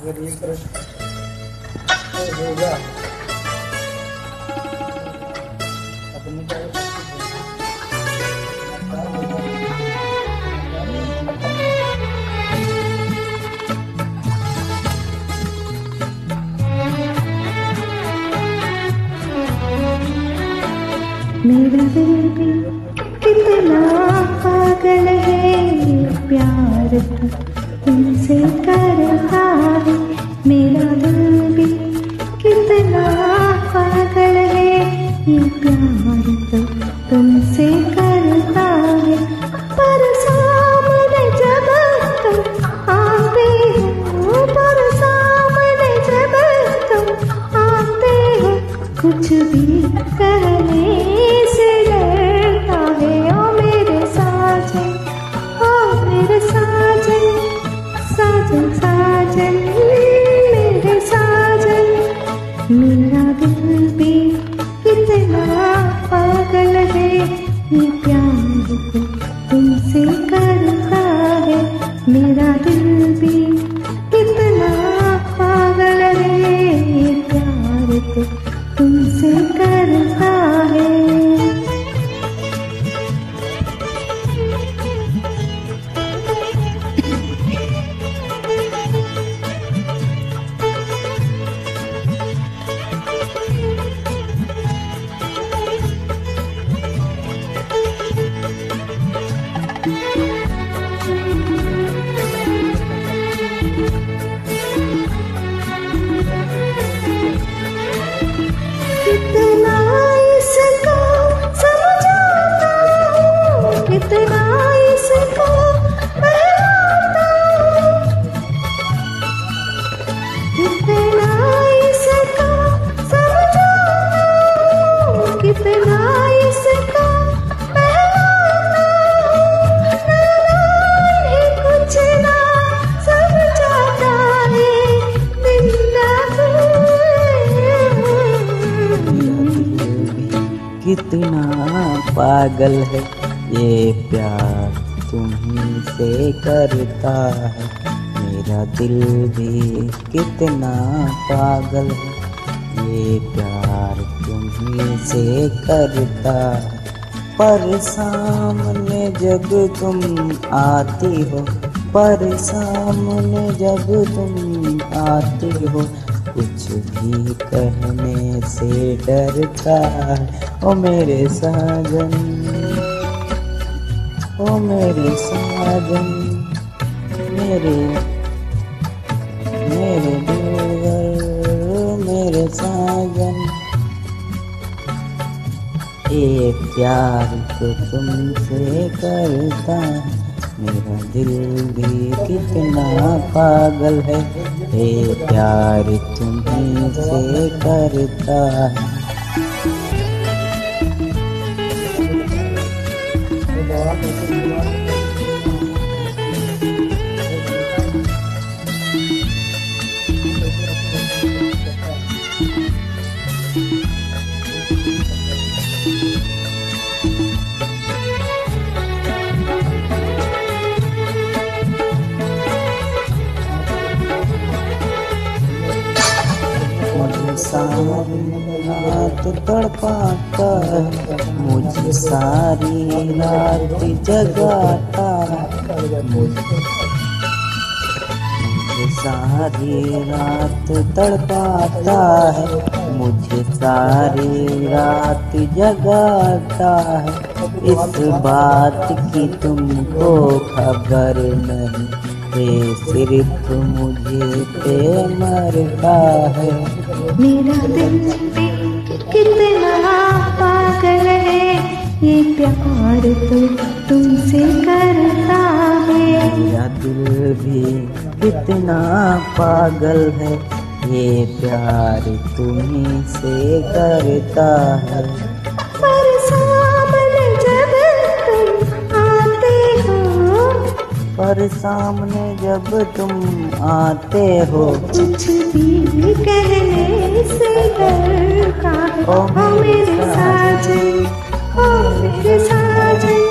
अगर ये तो होगा अपने दिल भी कितना कुछ भी कहने से डरता है ओ मेरे साजन ओ मेरे साजन साजन साजन मेरे साजन। मेरा दिल भी कितना पागल है कितना पागल है। ये प्यार तुम्ही से करता है। मेरा दिल भी कितना पागल है। ये प्यार तुम्ही से करता है। पर सामने जब तुम आती हो, पर सामने जब तुम आती हो कुछ भी कहने से डरता है। ओ मेरे साजन, ओ मेरे साजन, मेरे मेरे दिलवर मेरे साजन। ये प्यार तो तुमसे करता है मेरा दिल भी कितना पागल है। हे प्यार तुम्हें से करता है। Thank दवा सारी रात तड़पाता है, मुझे सारी रात जगाता है। मुझे सारी रात तड़पाता है, मुझे सारी रात जगाता है। इस बात की तुमको खबर नहीं। ये सिर्फ़ मुझे पे मरता है। मेरा दिल भी कितना पागल है ये प्यार तो तुमसे करता है। मेरा दिल भी कितना पागल है ये प्यार तुम्हें से करता है। पर सामने जब तुम आते हो। कुछ भी कहने से डरता ओ मेरे साजन ओ मेरे साजन